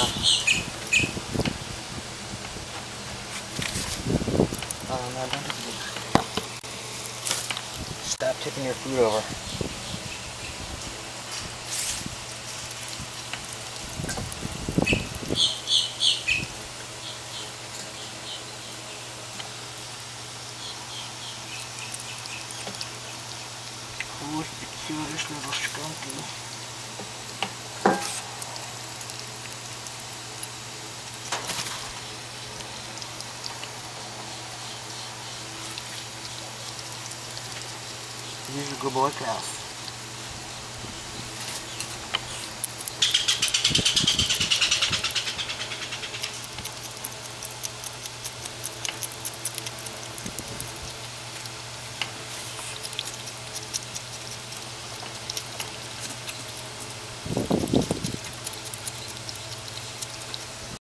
Oh, no, don't Stop tipping your food over. Who's the cutest little skunky? These are good boy cows.